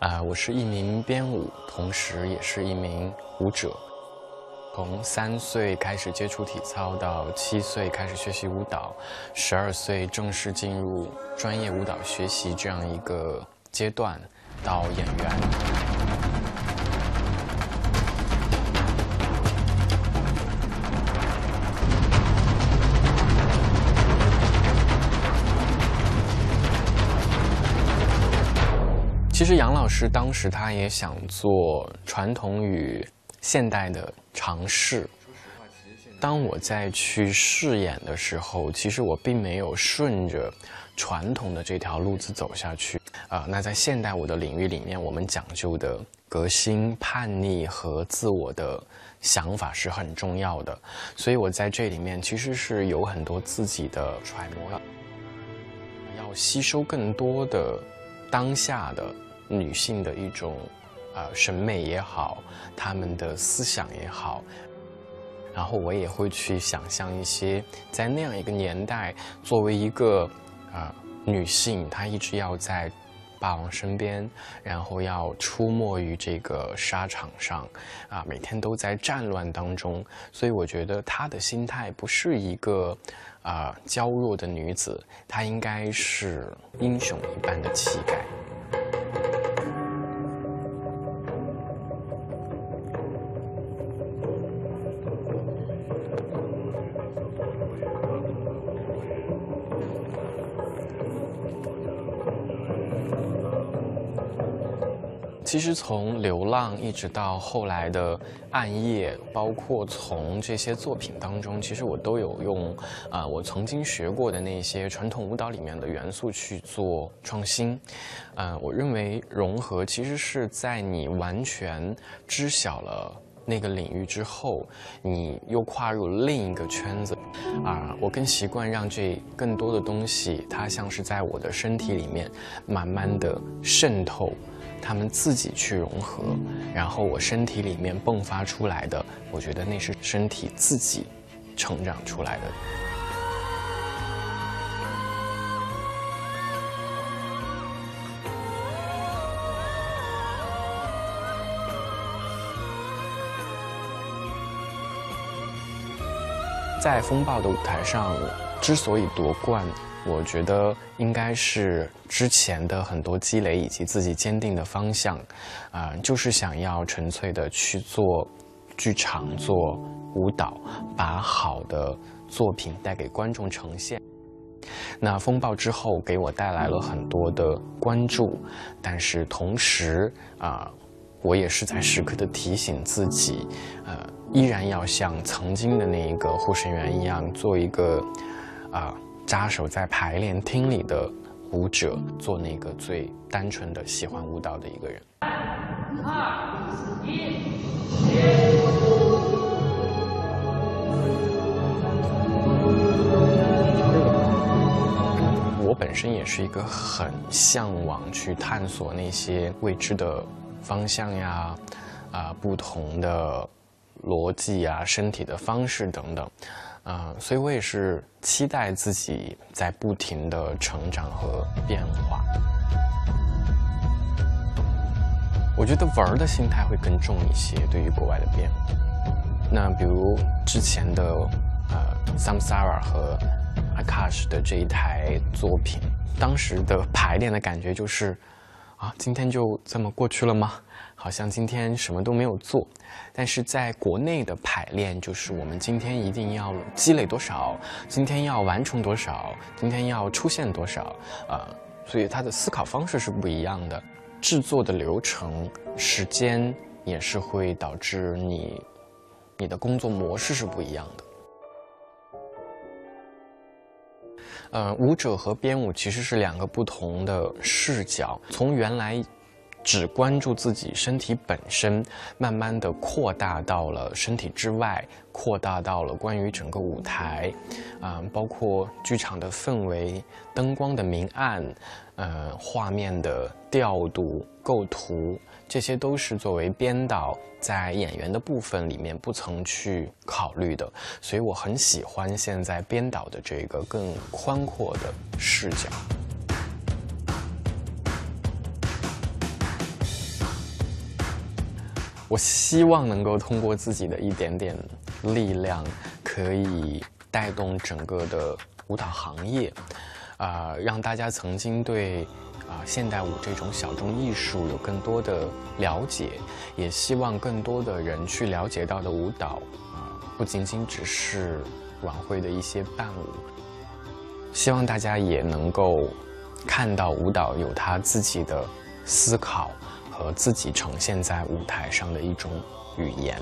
啊，我是一名编舞，同时也是一名舞者。从三岁开始接触体操，到七岁开始学习舞蹈，十二岁正式进入专业舞蹈学习这样一个阶段，到演员。其实杨老师当时他也想做传统与现代的尝试。当我在去试演的时候，其实我并没有顺着传统的这条路子走下去啊。那在现代舞的领域里面，我们讲究的革新、叛逆和自我的想法是很重要的。所以我在这里面其实是有很多自己的揣摩，要吸收更多的当下的。女性的一种，呃，审美也好，她们的思想也好，然后我也会去想象一些在那样一个年代，作为一个啊女性，她一直要在霸王身边，然后要出没于这个沙场上，啊，每天都在战乱当中，所以我觉得她的心态不是一个啊娇弱的女子，她应该是英雄一般的气概。其实从流浪一直到后来的暗夜，包括从这些作品当中，其实我都有用啊我曾经学过的那些传统舞蹈里面的元素去做创新。嗯，我认为融合其实是在你完全知晓了那个领域之后，你又跨入另一个圈子。啊，我更习惯让这更多的东西，它像是在我的身体里面慢慢的渗透。他们自己去融合，然后我身体里面迸发出来的，我觉得那是身体自己成长出来的。在风暴的舞台上，之所以夺冠。我觉得应该是之前的很多积累以及自己坚定的方向，啊，就是想要纯粹的去做剧场、做舞蹈，把好的作品带给观众呈现。那风暴之后给我带来了很多的关注，但是同时啊，我也是在时刻的提醒自己，呃，依然要像曾经的那一个护士员一样，做一个啊。扎守在排练厅里的舞者，做那个最单纯的喜欢舞蹈的一个人。二一，我本身也是一个很向往去探索那些未知的方向呀，啊，不同的逻辑啊，身体的方式等等。嗯，所以我也是期待自己在不停的成长和变化。我觉得玩的心态会更重一些，对于国外的变。那比如之前的呃 Samsara 和 Akash 的这一台作品，当时的排练的感觉就是，啊，今天就这么过去了吗？好像今天什么都没有做，但是在国内的排练就是我们今天一定要积累多少，今天要完成多少，今天要出现多少，呃，所以他的思考方式是不一样的，制作的流程、时间也是会导致你，你的工作模式是不一样的。呃，舞者和编舞其实是两个不同的视角，从原来。只关注自己身体本身，慢慢的扩大到了身体之外，扩大到了关于整个舞台，啊，包括剧场的氛围、灯光的明暗，呃，画面的调度、构图，这些都是作为编导在演员的部分里面不曾去考虑的，所以我很喜欢现在编导的这个更宽阔的视角。我希望能够通过自己的一点点力量，可以带动整个的舞蹈行业，啊，让大家曾经对啊现代舞这种小众艺术有更多的了解，也希望更多的人去了解到的舞蹈啊，不仅仅只是晚会的一些伴舞，希望大家也能够看到舞蹈有它自己的思考。和自己呈现在舞台上的一种语言。